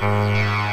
Bye.